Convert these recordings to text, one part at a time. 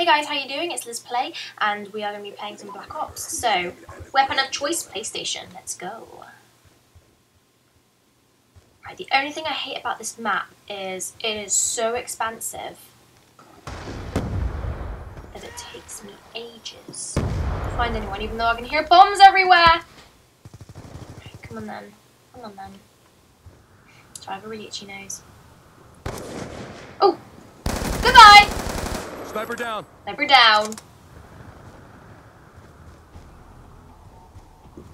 Hey guys, how you doing? It's Liz Play, and we are going to be playing some Black Ops. So, weapon of choice, PlayStation. Let's go. Right, the only thing I hate about this map is it is so expansive that it takes me ages to find anyone, even though I can hear bombs everywhere. Right, come on then. Come on then. I have a really itchy nose. Oh! Sniper down. Sniper down.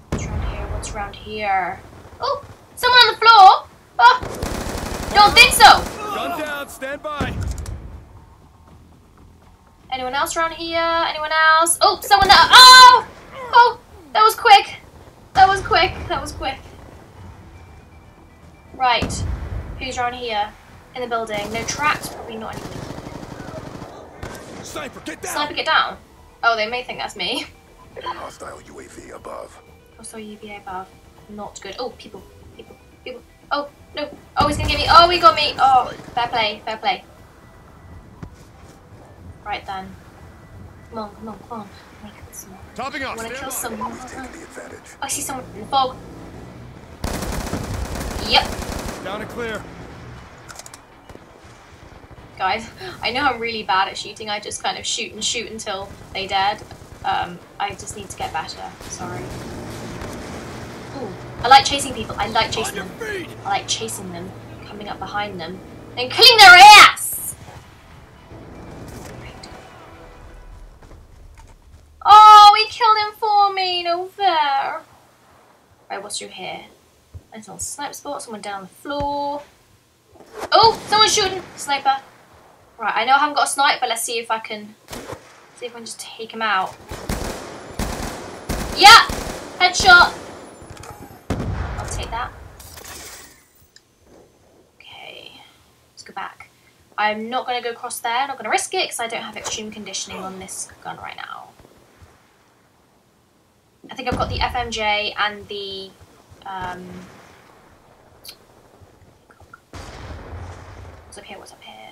What's around here? What's around here? Oh! Someone on the floor! Oh! Don't think so! Gun down. Stand by. Anyone else around here? Anyone else? Oh, someone there! Oh! Oh! That was quick! That was quick. That was quick. Right. Who's around here? In the building. No traps? Probably not anything. Sniper, get down. Sniper, get down. Oh, they may think that's me. Hostile UAV above. Oh, also, UVA above. Not good. Oh, people. People. People. Oh, no. Oh, he's gonna get me. Oh, he got me. Oh, fair play. Fair play. Right then. Come on, come on, come on. I wanna kill someone. Topping I wanna kill someone. We've taken the advantage. Oh, I see someone in the fog. Yep. Down and clear. Guys, I know I'm really bad at shooting. I just kind of shoot and shoot until they dead. Um, I just need to get better. Sorry. Ooh, I like chasing people. I like chasing them. I like chasing them, coming up behind them, and killing their ass! Oh, he killed him for me! No fair! Right, what's through here? Nice little snipe spot, someone down the floor. Oh, someone's shooting! Sniper. Right, I know I haven't got a snipe, but let's see if I can see if I can just take him out. Yeah! Headshot! I'll take that. Okay, let's go back. I'm not going to go across there, I'm not going to risk it because I don't have extreme conditioning on this gun right now. I think I've got the FMJ and the. Um, what's up here? What's up here?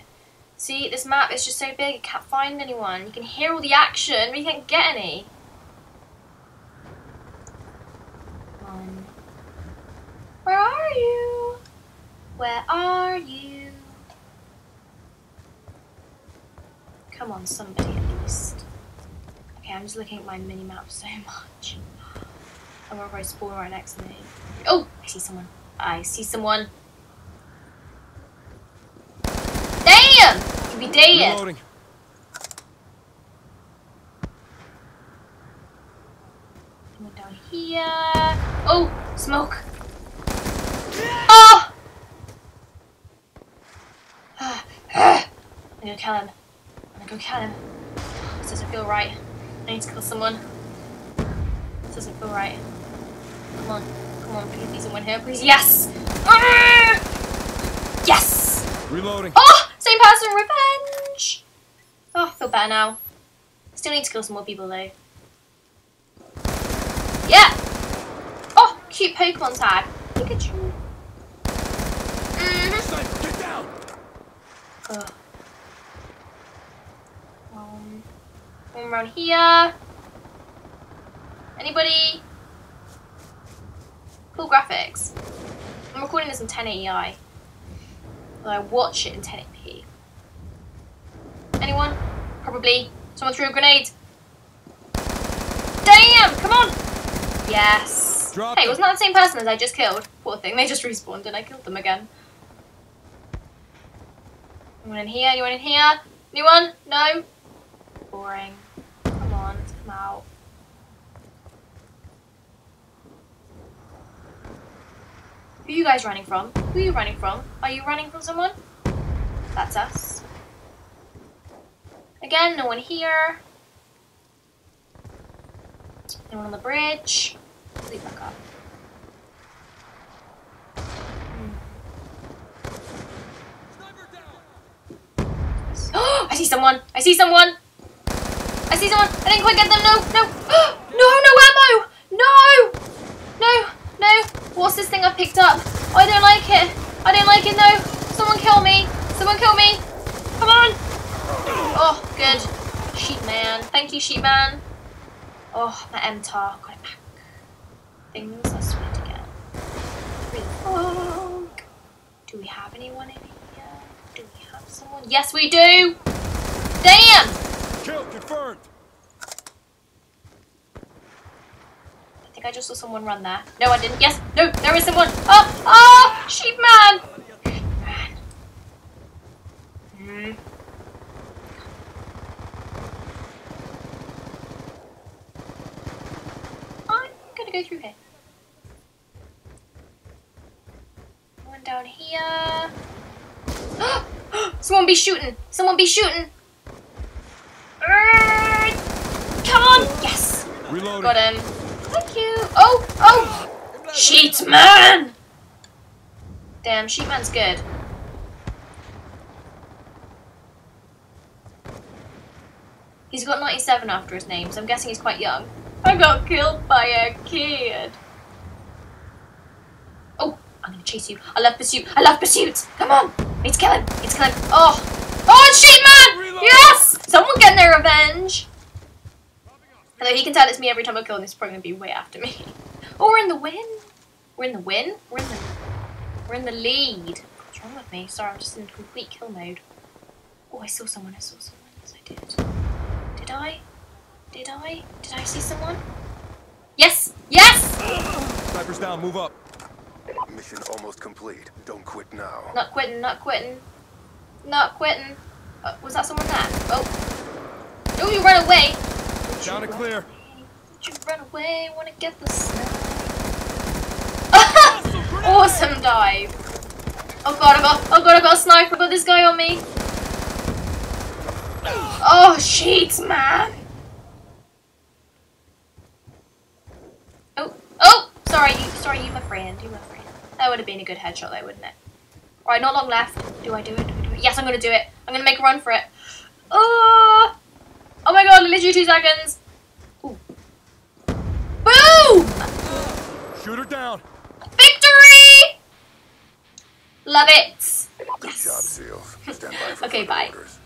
See, this map is just so big, I can't find anyone. You can hear all the action, but you can't get any. Where are you? Where are you? Come on, somebody at least. Okay, I'm just looking at my mini map so much. I'm gonna spawn right next to me. Oh, I see someone. I see someone. You be dead. Reloading. Someone down here. Oh, smoke. Oh! I'm gonna kill him. I'm gonna go kill him. This doesn't feel right. I need to kill someone. This doesn't feel right. Come on. Come on, please be someone here, please. Yes! Ah! Yes! Reloading. Oh! Person, revenge! Oh, I feel better now. Still need to kill some more people though. Yeah! Oh, cute Pokemon tag. Pikachu. Mhm. Sniper, get down. Um, one around here. Anybody? Cool graphics. I'm recording this in 1080i. But I watch it in 1080p. Probably. Someone threw a grenade. Damn! Come on! Yes. Drop hey, wasn't that the same person as I just killed? Poor thing, they just respawned and I killed them again. Anyone in here? Anyone in here? Anyone? No? Boring. Come on, let's come out. Who are you guys running from? Who are you running from? Are you running from someone? That's us. Again, no one here. No one on the bridge. Leave back up. Down. I see someone! I see someone! I see someone! I didn't quite get them! No! No! no! No ammo! No! No! No! What's this thing I picked up? Oh, I don't like it! I don't like it! No! Someone kill me! Someone kill me! Come on! Oh, good. Sheep man. Thank you, sheep man. Oh, my MTAR. Got it back. Things are sweet again. Do we have anyone in here? Do we have someone? Yes, we do! Damn! Kill confirmed. I think I just saw someone run there. No, I didn't. Yes! No! There is someone! Oh! Oh! Sheep man! Sheep man. Hmm. I'm gonna go through here. One down here. Someone be shooting! Someone be shooting! Err, Come on! Yes! Reloading. Got him. Thank you. Oh! Oh! Sheetman! Damn, Sheetman's good. He's got 97 after his name, so I'm guessing he's quite young. I got killed by a kid. Chase you. I love pursuit. I love pursuit. Come on. It's killing. It's killing. Oh. Oh, Sheetman! Reload. Yes! Someone getting their revenge. Although he can tell it's me every time I kill him, he's probably gonna be way after me. Oh, we're in the win. We're in the win. We're in the we're in the lead. What's wrong with me? Sorry, I'm just in complete kill mode. Oh, I saw someone. I saw someone. Yes, I did. Did I? Did I? Did I see someone? Yes! Yes! Sniper's down. Move up. Mission almost complete. Don't quit now. Not quitting. Not quitting. Not quitting. Uh, was that someone there? Oh. Oh, you run away. Down and clear. Don't you run away. I Want to get the snipe. awesome dive. Oh god, I got, oh god, I got a sniper. I got this guy on me. Oh, sheets, man. Oh, oh, sorry, you, sorry, you, my friend, you, my friend. That would have been a good headshot, though, wouldn't it? All right, not long left. Do I do it? Do I do it? Yes, I'm gonna do it. I'm gonna make a run for it. Oh, oh my god, literally two seconds. Ooh. Boom! Shoot her down. Victory! Love it. Good job, SEALs. Stand by for Okay, bye. orders.